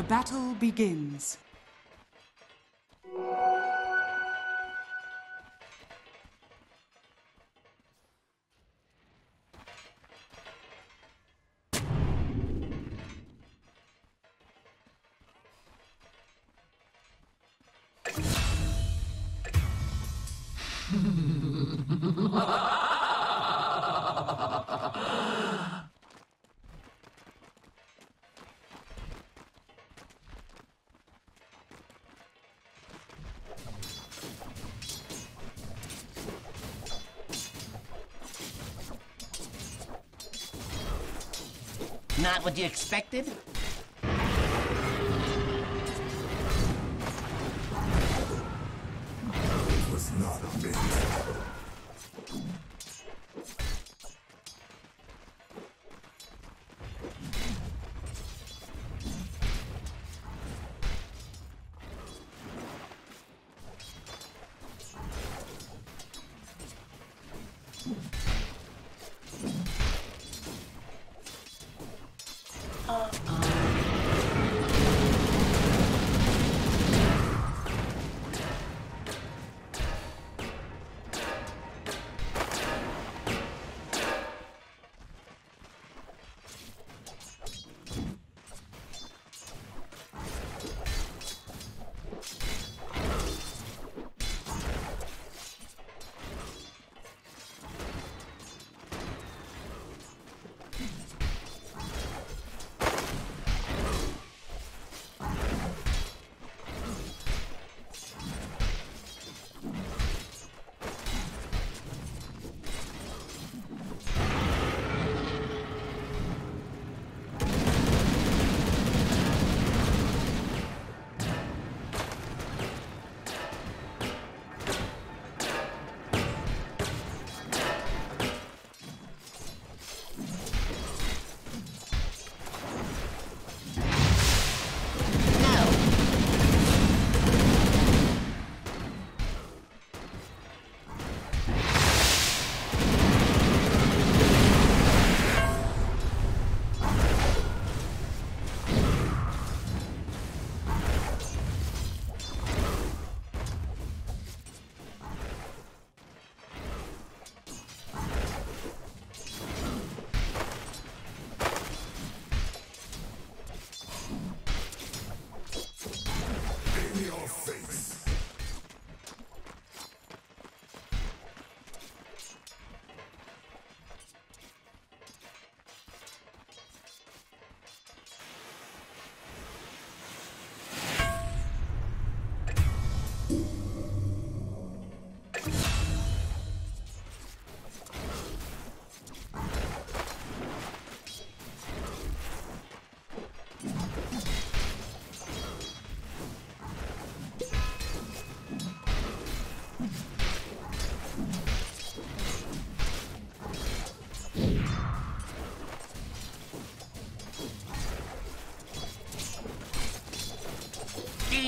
The battle begins. Not what you expected? was not.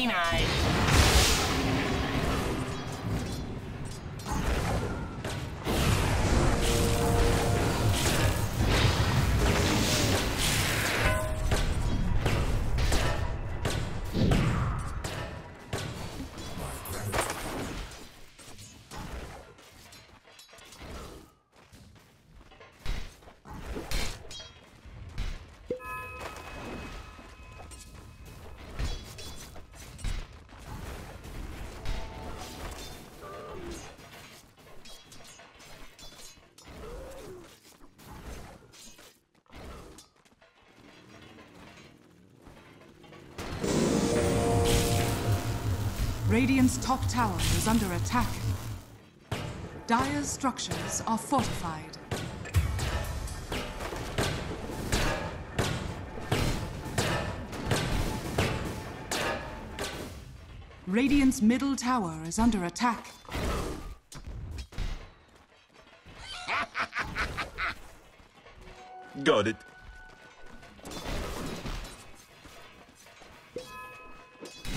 Denied. Radiant's top tower is under attack. Dire's structures are fortified. Radiant's middle tower is under attack. Got it.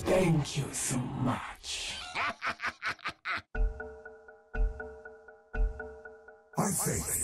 Thank you so much. I thank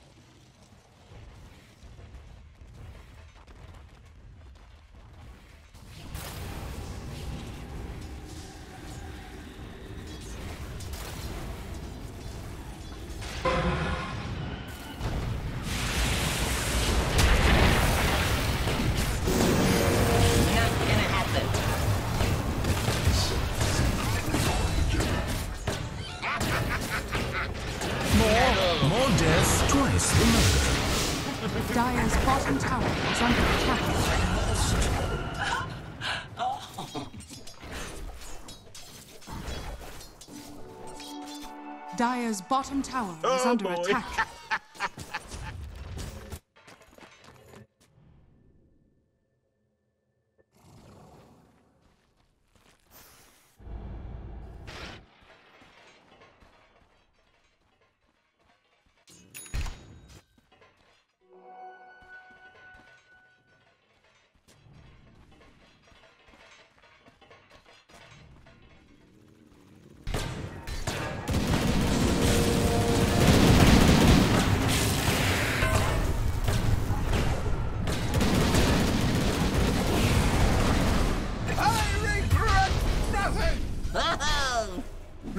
Dire's bottom tower is oh, under attack.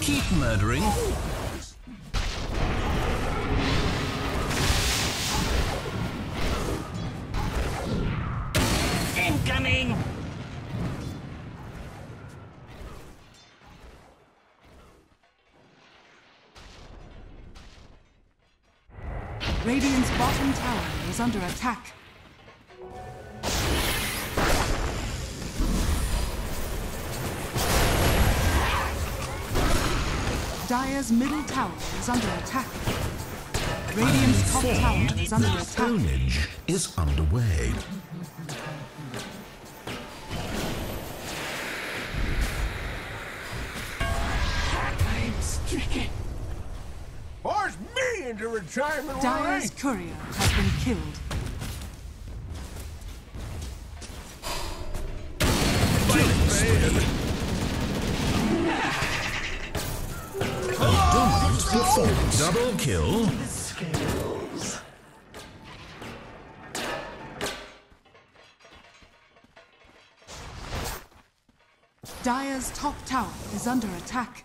Keep murdering. Incoming. Radiant's bottom tower is under attack. Dire's middle tower is under attack. Radiant's top tower is under that attack. ownage is underway. I'm stricken. Force me into retirement, Dire's courier has been killed. Double kill. Dire's top tower is under attack.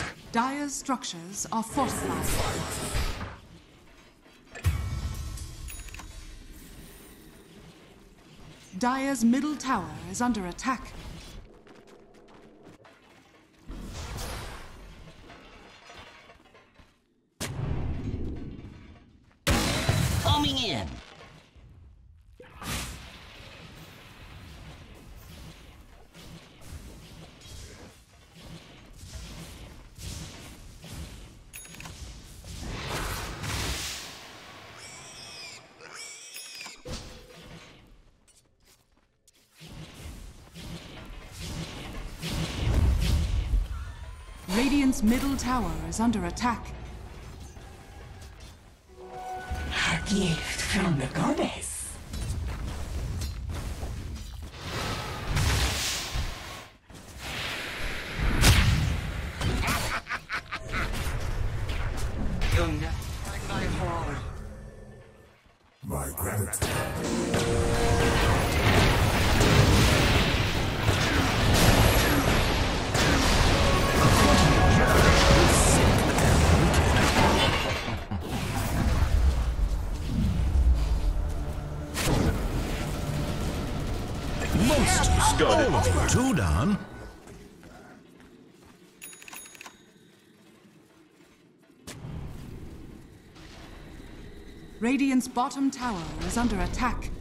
Dire's structures are fortified. Dire's middle tower is under attack. Middle tower is under attack. A gift from the goddess. You'll never my. My gratitude. Monsters. All of oh, you. Two down. Radiant's bottom tower is under attack.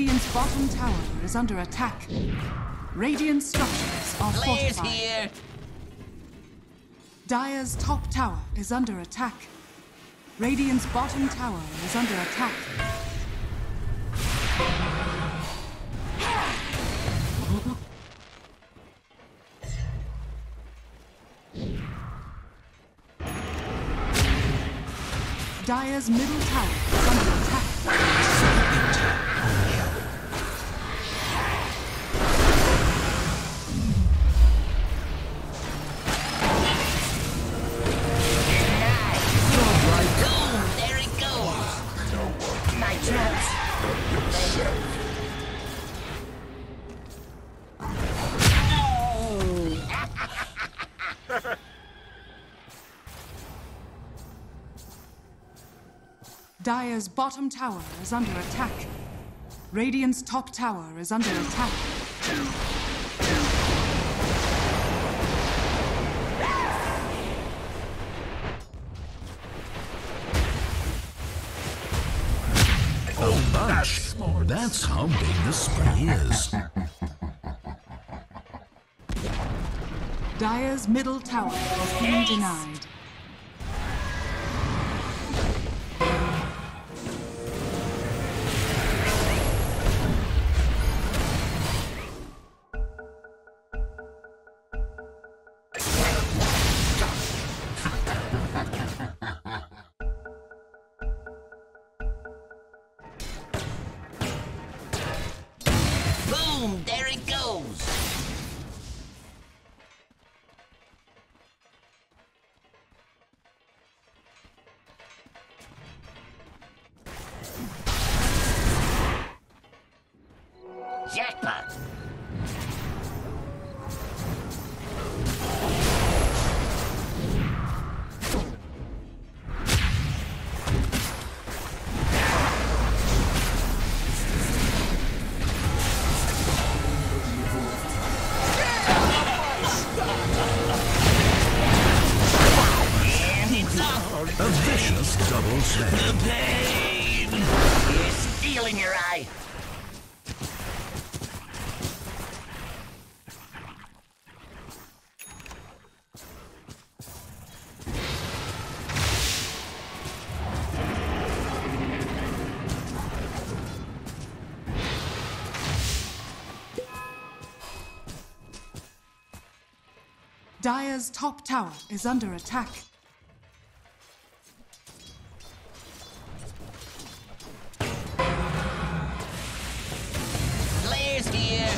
Radiant's bottom tower is under attack. Radiant structures are Players fortified. here. Dire's top tower is under attack. Radiant's bottom tower is under attack. Dire's middle tower is under attack. Dire's bottom tower is under attack. Radiant's top tower is under attack. Oh, bunch. That's how big the spree is. Dire's middle tower has been denied. Jackpot! Dire's top tower is under attack. Players here!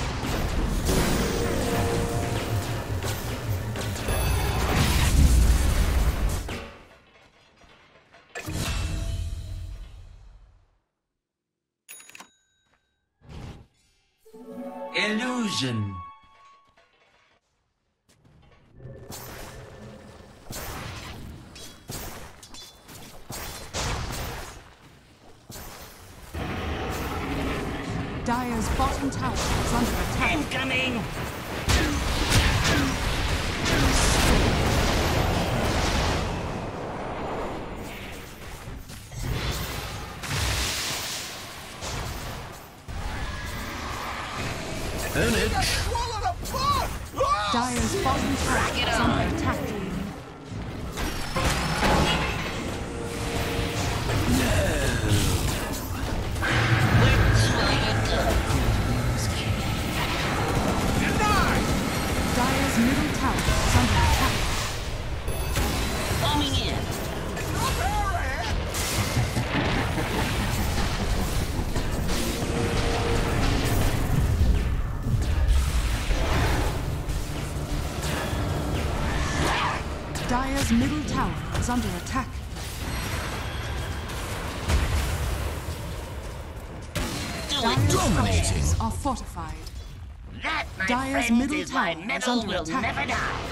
Illusion. Dire's middle tower is under attack. Dire's Dominating. structures are fortified. That, friends, middle is tower is metal under attack.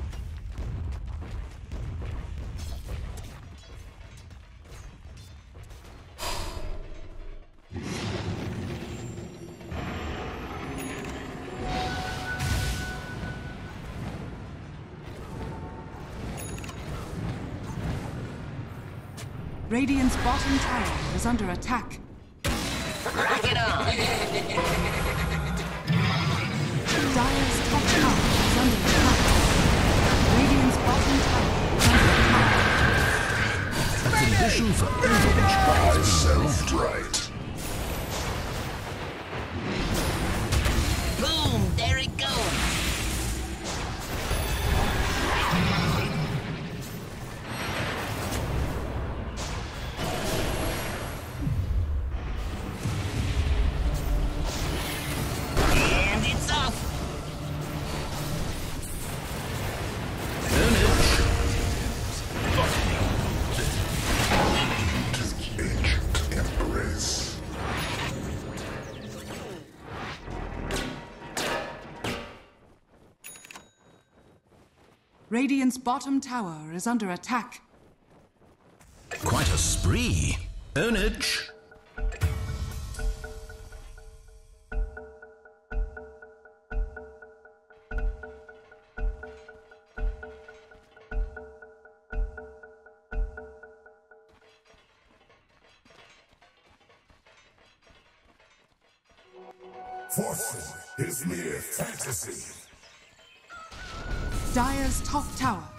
Bottom tower is under attack. Rock it on! Dire's top tower is under attack. Radiant's bottom tower is under attack. A condition for Overwatch I self right. Radiant's bottom tower is under attack. Quite a spree. Earnage.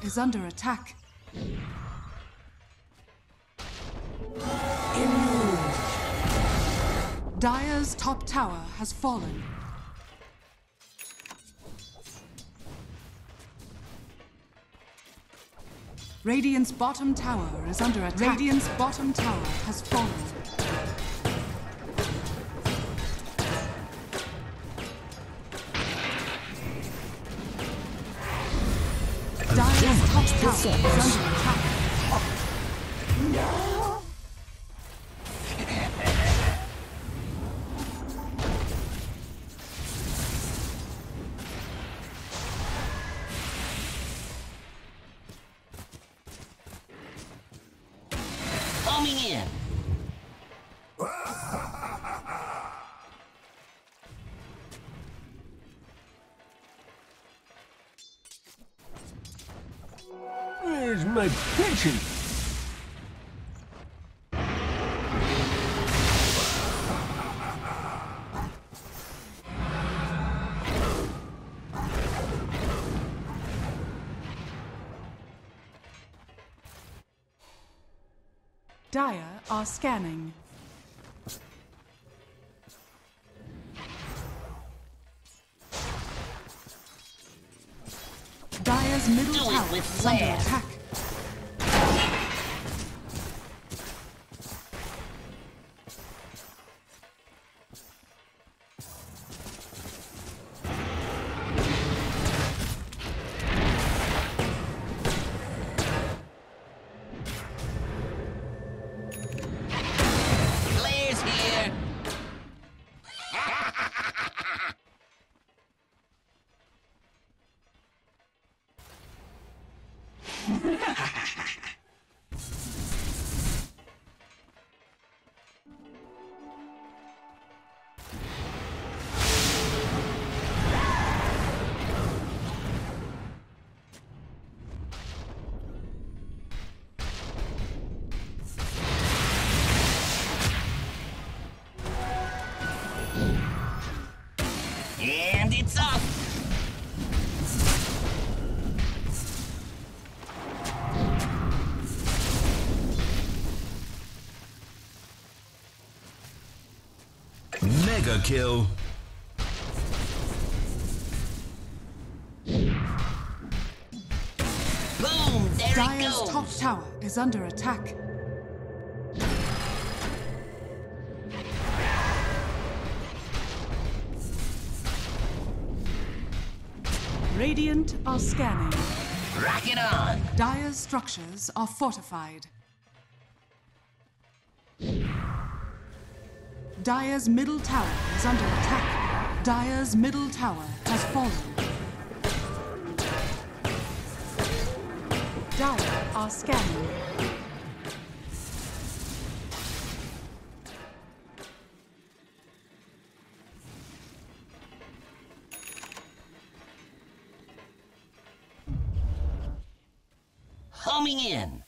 Is under attack. Dire's top tower has fallen. Radiant's bottom tower is under attack. Radiant's bottom tower has fallen. Top tower my pension? Dire are scanning. Dire's middle tower is under attack. Mega kill. Boom, there it Dire's goes. top tower is under attack. Radiant are scanning. Rock it on. Dire's structures are fortified. Dire's middle tower is under attack. Dire's middle tower has fallen. Dire are scanning. Homing in.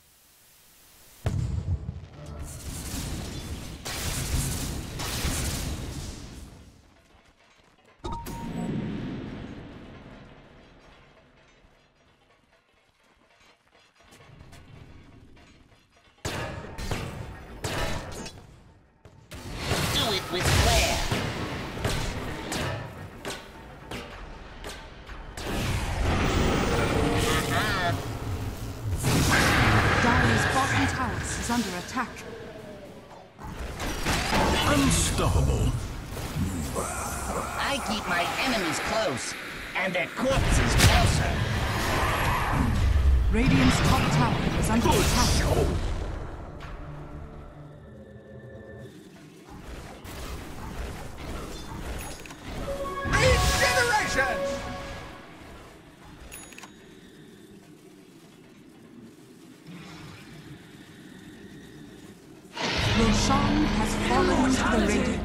Regeneration! Roshan has fallen to the Radiant.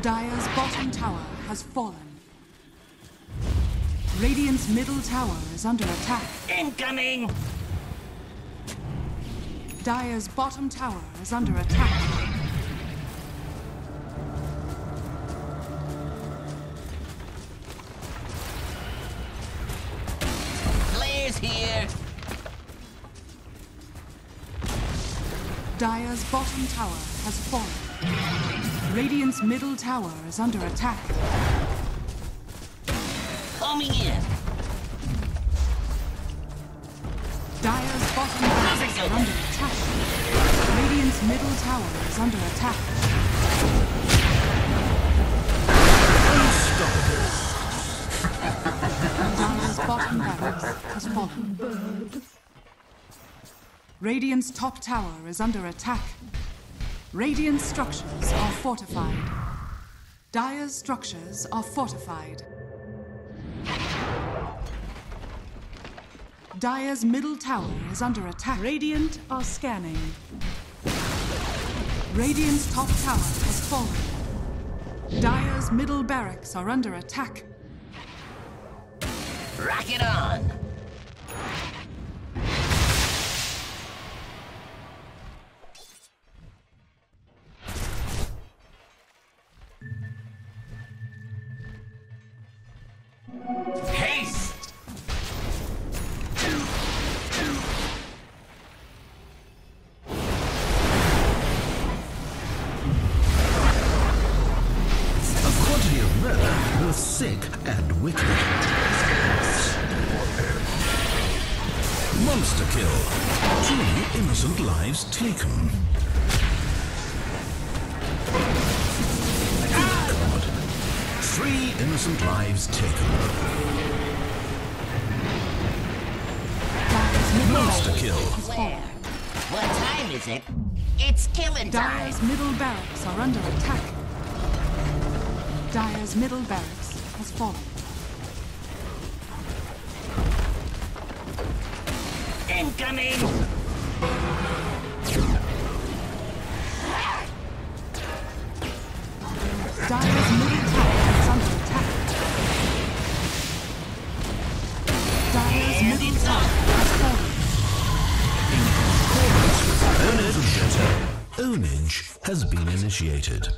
Dire's bottom tower has fallen. Radiant's middle tower is under attack. Incoming! Dire's bottom tower is under attack. Here. Dire's bottom tower has fallen. Radiant's middle tower is under attack. Coming in. Dire's bottom tower is under attack. Radiant's middle tower is under attack. Dire's bottom barracks has fallen. Radiant's top tower is under attack. Radiant structures are fortified. Dire's structures are fortified. Dire's middle tower is under attack. Radiant are scanning. Radiant's top tower has fallen. Dire's middle barracks are under attack. Rock it on. Haste! A quantity of murder, sick and wicked. Monster kill. Two innocent lives taken. Three innocent lives taken. Dire's Monster kill. has Blair. fallen. What time is it? It's killing time. Dire's middle barracks are under attack. Dire's middle barracks has fallen. Incoming! Been initiated.